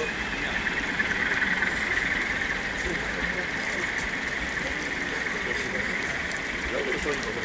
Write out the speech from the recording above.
Yo creo que soy un poco.